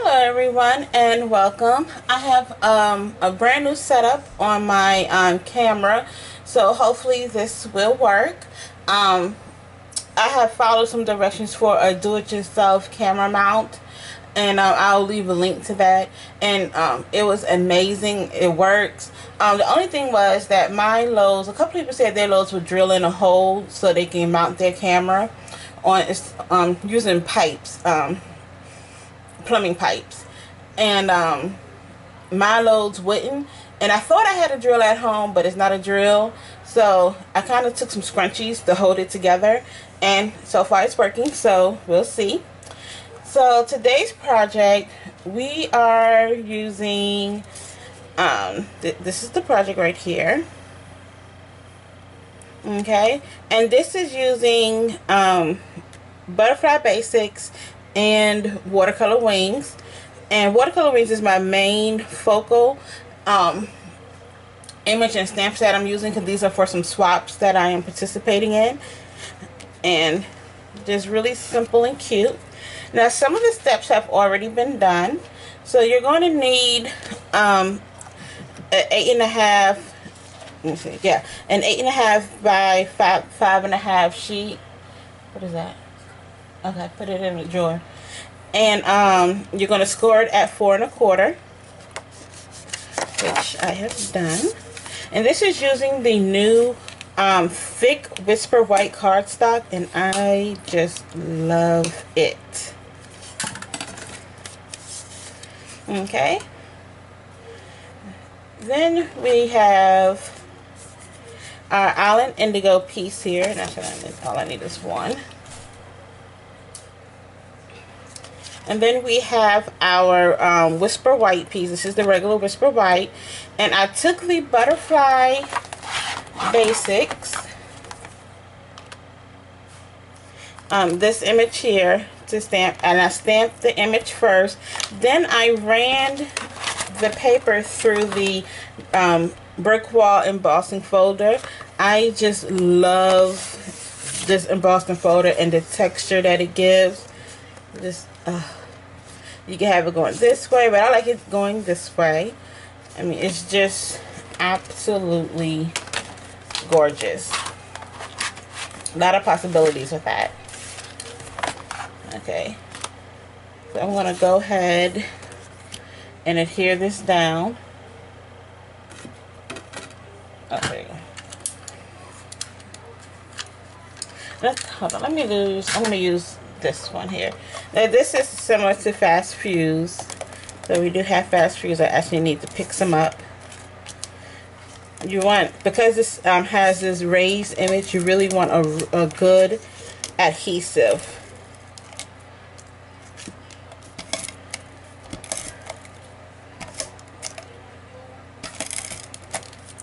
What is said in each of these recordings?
Hello everyone and welcome. I have um, a brand new setup on my um, camera so hopefully this will work. Um, I have followed some directions for a do-it-yourself camera mount and uh, I'll leave a link to that and um, it was amazing it works um, the only thing was that my Lowe's a couple people said their Lowe's were drilling a hole so they can mount their camera on um, using pipes um, plumbing pipes. And um, my Lowe's wouldn't. And I thought I had a drill at home but it's not a drill. So I kind of took some scrunchies to hold it together. And so far it's working. So we'll see. So today's project we are using um, th this is the project right here. Okay? And this is using um, butterfly basics and watercolor wings. And watercolor wings is my main focal um, image and stamps that I'm using because these are for some swaps that I am participating in. And just really simple and cute. Now some of the steps have already been done. So you're going to need um, an eight and a half let me see yeah an eight and a half by five five and a half sheet. What is that okay put it in the drawer and um, you're going to score it at four and a quarter which I have done and this is using the new um, thick Whisper White cardstock, and I just love it. Okay. Then we have our Island Indigo piece here. And actually, all I need is one. And then we have our um, Whisper White piece. This is the regular Whisper White. And I took the Butterfly Basics. Um, this image here to stamp. And I stamped the image first. Then I ran the paper through the um, brick wall embossing folder. I just love this embossing folder and the texture that it gives. Just, uh, you can have it going this way, but I like it going this way. I mean, it's just absolutely gorgeous. A lot of possibilities with that. Okay. So I'm to go ahead and adhere this down. Oh, okay. Let's, hold on, let me use, I'm going to use this one here. Now this is similar to Fast Fuse. So we do have Fast Fuse. I actually need to pick some up. You want, because this um, has this raised image, you really want a, a good adhesive.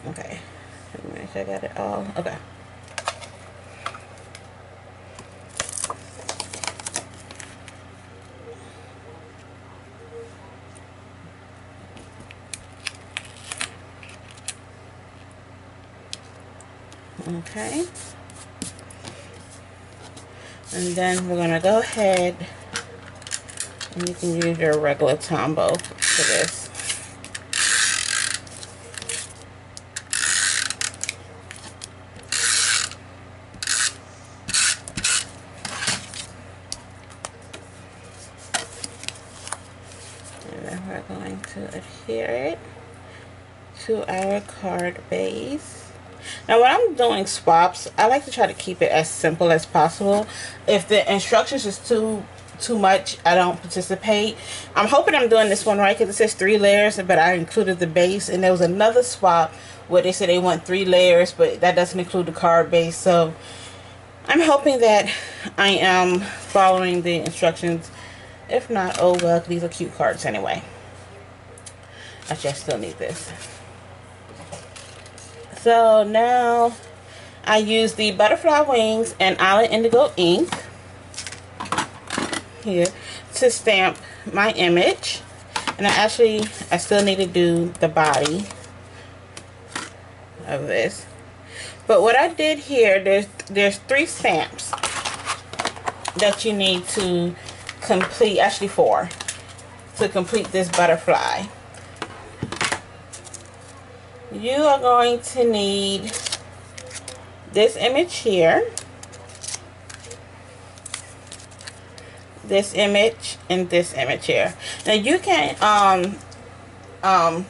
Okay, I got it all. Okay. Okay. And then we're gonna go ahead and you can use your regular Tombow for this. And we're going to adhere it to our card base now when I'm doing swaps, I like to try to keep it as simple as possible. If the instructions is too too much, I don't participate. I'm hoping I'm doing this one right because it says three layers, but I included the base. And there was another swap where they said they want three layers, but that doesn't include the card base. So I'm hoping that I am following the instructions. If not, oh well, these are cute cards anyway. Actually, I still need this. So now I use the Butterfly Wings and Island Indigo ink here to stamp my image. And I actually, I still need to do the body of this. But what I did here, there's, there's three stamps that you need to complete, actually four. to complete this butterfly. You are going to need this image here. This image and this image here. Now you can um, um,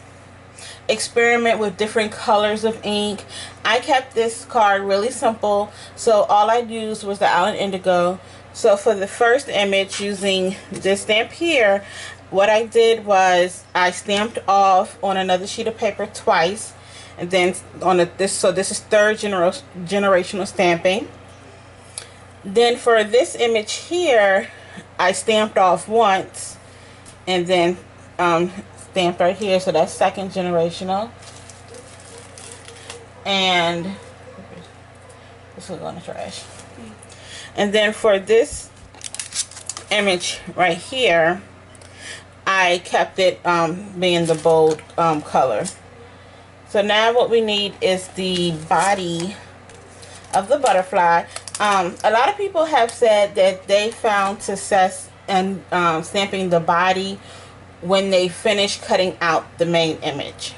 experiment with different colors of ink. I kept this card really simple. So all I used was the Island Indigo. So for the first image using this stamp here, what I did was I stamped off on another sheet of paper twice. And then on the, this, so this is third gener generational stamping. Then for this image here, I stamped off once and then um, stamped right here. So that's second generational. And this will go in the trash. And then for this image right here, I kept it um, being the bold um, color. So now what we need is the body of the butterfly. Um, a lot of people have said that they found success in um, stamping the body when they finish cutting out the main image.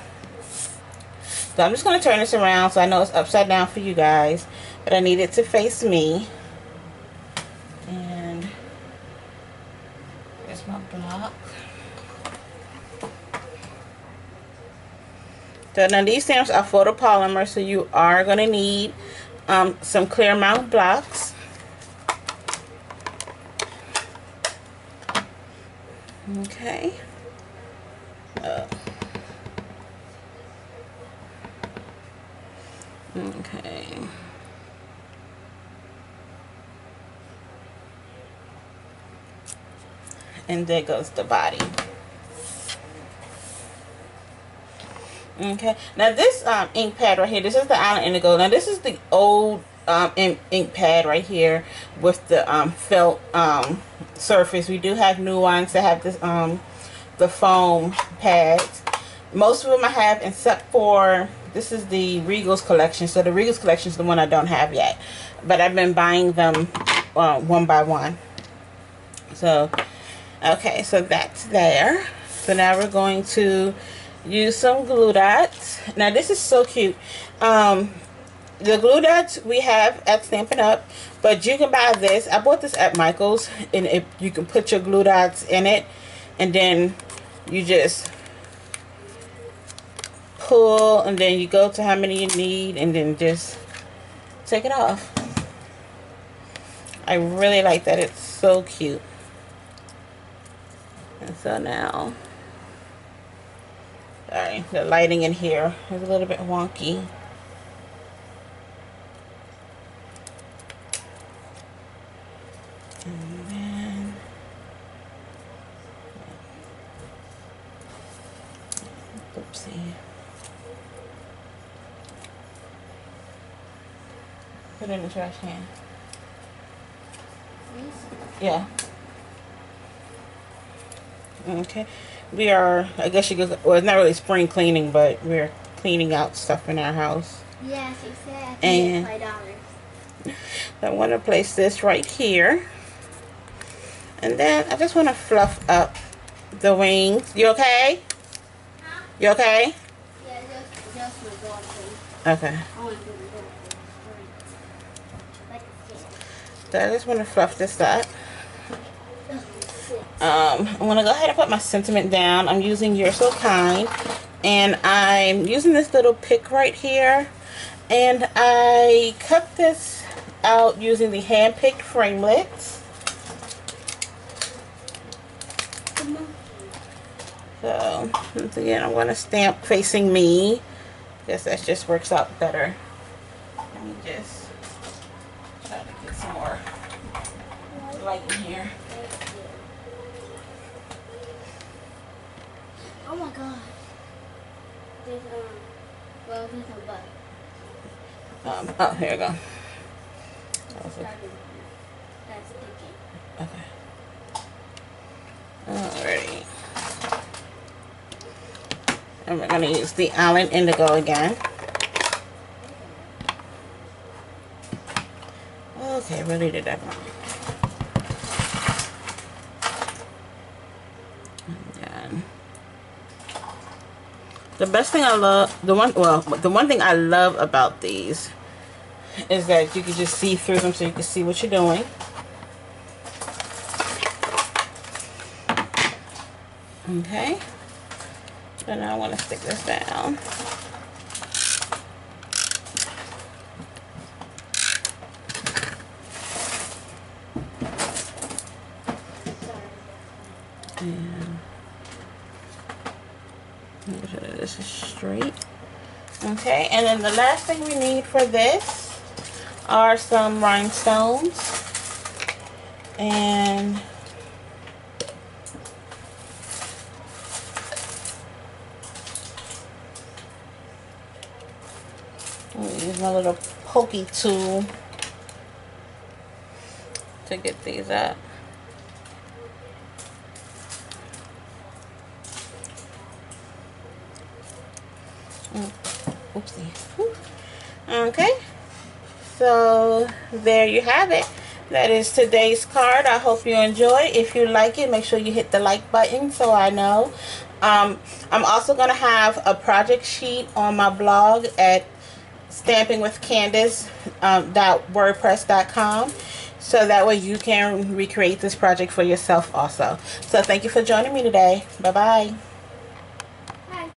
So I'm just going to turn this around so I know it's upside down for you guys. But I need it to face me. And there's my block. So now these stamps are photopolymer, so you are going to need um, some clear mount blocks. Okay. Uh, okay. And there goes the body. Okay. Now this um, ink pad right here, this is the Island Indigo. Now this is the old um, ink, ink pad right here with the um, felt um, surface. We do have new ones that have this um, the foam pads. Most of them I have except for this is the Regals collection. So the Regals collection is the one I don't have yet. But I've been buying them uh, one by one. So, okay, so that's there. So now we're going to use some glue dots. Now this is so cute. Um, the glue dots we have at Stampin' Up, but you can buy this. I bought this at Michael's, and it, you can put your glue dots in it, and then you just pull, and then you go to how many you need, and then just take it off. I really like that. It's so cute. And so now, sorry, the lighting in here is a little bit wonky. And then, oopsie. Put it in the trash can. Yeah. Okay. We are, I guess you could, well, it's not really spring cleaning, but we're cleaning out stuff in our house. Yes, said And-. I want to place this right here. And then I just want to fluff up the wings. You okay? You okay? Yeah, just just my dog thing. Okay. I want to do the dog thing. Like a stick. So I just want to fluff this up. Um, I'm going to go ahead and put my sentiment down. I'm using You're So Kind. And I'm using this little pick right here. And I cut this out using the hand-picked framelits. So, once again, I'm going to stamp facing me. Guess that just works out better. Let me just try to get some more light in here. Oh my god. There's um, well, there's a bug. Um, oh, here we go. That was it. Started. That's sticky. Okay. Alrighty. And we're going to use the Island Indigo again. Okay, really did that one. The best thing I love, the one, well, the one thing I love about these is that you can just see through them so you can see what you're doing. Okay. So now I want to stick this down. And make sure that this is straight. Okay, and then the last thing we need for this are some rhinestones. And use my little pokey tool to get these up. Mm. Oopsie. Okay. So there you have it. That is today's card. I hope you enjoy. If you like it, make sure you hit the like button so I know. Um, I'm also going to have a project sheet on my blog at stampingwithcandice.wordpress.com um, so that way you can recreate this project for yourself also. So thank you for joining me today. Bye-bye.